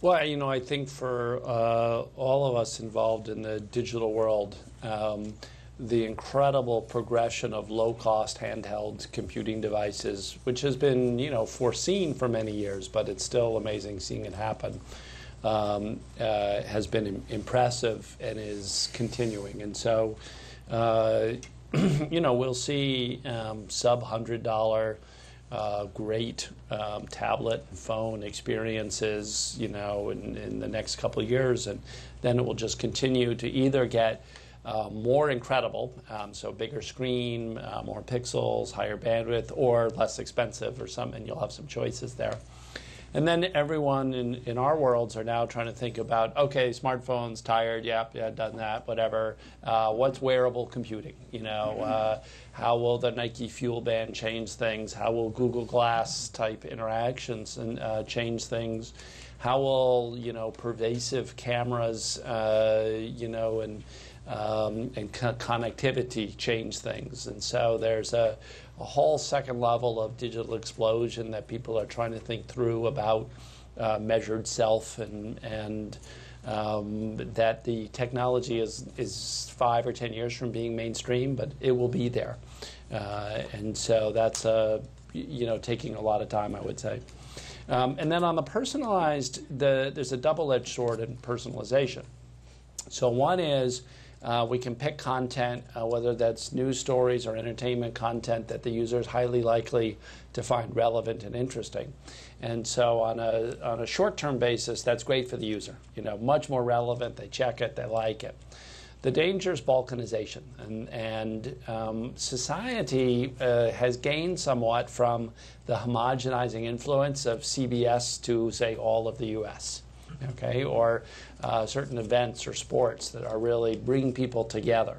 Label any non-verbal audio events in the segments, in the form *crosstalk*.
Well, you know, I think for uh, all of us involved in the digital world, um, the incredible progression of low-cost handheld computing devices, which has been, you know, foreseen for many years, but it's still amazing seeing it happen, um, uh, has been Im- impressive and is continuing. And so, uh, *clears throat* you know, we'll see um, sub hundred dollar uh, great um, tablet and phone experiences, you know, in, in the next couple of years, and then it will just continue to either get uh, more incredible, um, so bigger screen, uh, more pixels, higher bandwidth, or less expensive or something. And you'll have some choices there. And then everyone in, in our worlds are now trying to think about okay, smartphones, tired, yep, yeah, done that, whatever. Uh, what's wearable computing? You know, uh, how will the Nike Fuel Band change things? How will Google Glass type interactions and uh, change things? How will you know pervasive cameras, uh, you know, and um, and co- connectivity change things? And so there's a a whole second level of digital explosion that people are trying to think through about uh, measured self and and um, that the technology is is five or ten years from being mainstream, but it will be there, uh, and so that's uh, you know taking a lot of time, I would say. Um, and then on the personalized, the, there's a double-edged sword in personalization. So one is uh, we can pick content, uh, whether that's news stories or entertainment content that the user is highly likely to find relevant and interesting. And so on a, on a short-term basis, that's great for the user. You know, much more relevant, they check it, they like it. The danger is balkanization, and, and um, society uh, has gained somewhat from the homogenizing influence of CBS to, say, all of the U.S okay, or uh, certain events or sports that are really bringing people together.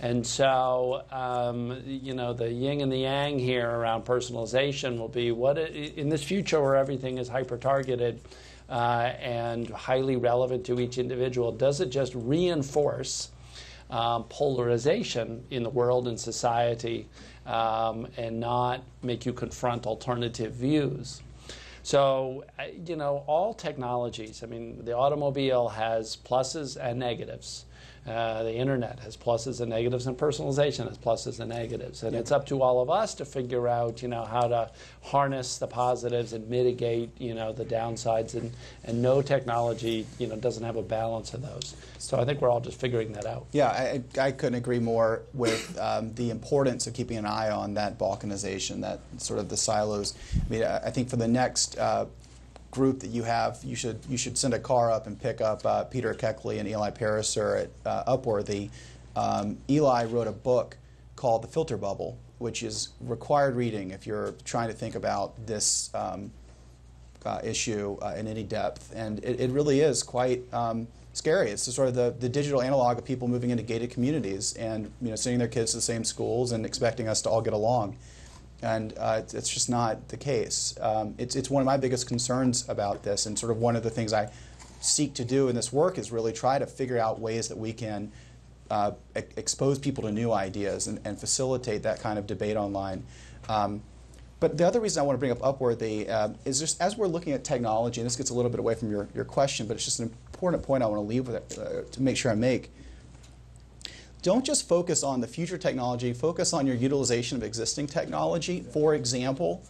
And so, um, you know, the yin and the yang here around personalization will be what it, in this future where everything is hyper targeted uh, and highly relevant to each individual, does it just reinforce um, polarization in the world and society um, and not make you confront alternative views? So, uh, you know, all technologies, I mean, the automobile has pluses and negatives. Uh, the internet has pluses and negatives, and personalization has pluses and negatives. And it's up to all of us to figure out, you know, how to harness the positives and mitigate, you know, the downsides. And, and no technology, you know, doesn't have a balance of those. So I think we're all just figuring that out. Yeah, I, I couldn't agree more with um, the importance of keeping an eye on that balkanization, that sort of the silos. I mean, I think for the next uh, group that you have, you should you should send a car up and pick up uh, Peter Koechley and Eli Pariser at uh, Upworthy. Um, Eli wrote a book called The Filter Bubble, which is required reading if you're trying to think about this um, uh, issue uh, in any depth. And it, it really is quite um, scary. It's sort of the, the digital analog of people moving into gated communities and you know sending their kids to the same schools and expecting us to all get along and uh, it's, just not the case. Um, it's, it's one of my biggest concerns about this, and sort of one of the things I seek to do in this work is really try to figure out ways that we can uh, e expose people to new ideas and, and, facilitate that kind of debate online. Um, but the other reason I want to bring up Upworthy uh, is just as we're looking at technology, and this gets a little bit away from your, your question, but it's just an important point I want to leave with it, uh, to make sure I make don't just focus on the future technology, focus on your utilization of existing technology. For example,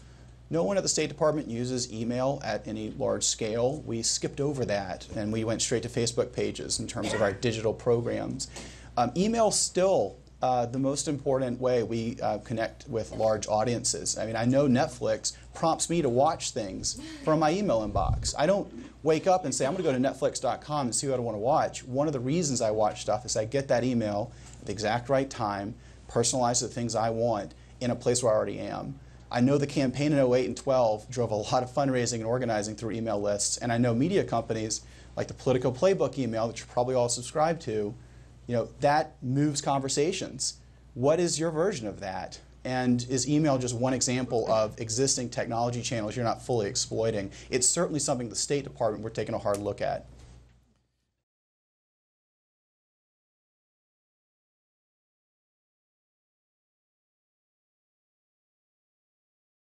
no one at the State Department uses email at any large scale. We skipped over that and we went straight to Facebook pages in terms of our digital programs. Um, email still uh, the most important way we uh, connect with large audiences. I mean, I know Netflix prompts me to watch things from my email inbox. I don't wake up and say, I'm going to go to netflix.com and see what I want to watch. One of the reasons I watch stuff is I get that email at the exact right time, personalize the things I want in a place where I already am. I know the campaign in 08 and 12 drove a *laughs* lot of fundraising and organizing through email lists, and I know media companies like the Politico Playbook email that you're probably all subscribed to, you know, that moves conversations. What is your version of that? And is email just one example of existing technology channels you're not fully exploiting? It's certainly something the State Department we're taking a hard look at.